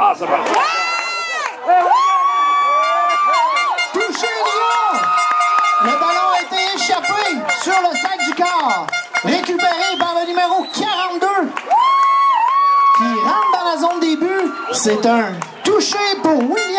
Ah, ça va. Touché, Lyon! Le ballon a été échappé sur le sac du corps. Récupéré par le numéro 42 qui rentre dans la zone des buts. C'est un touché pour Winnie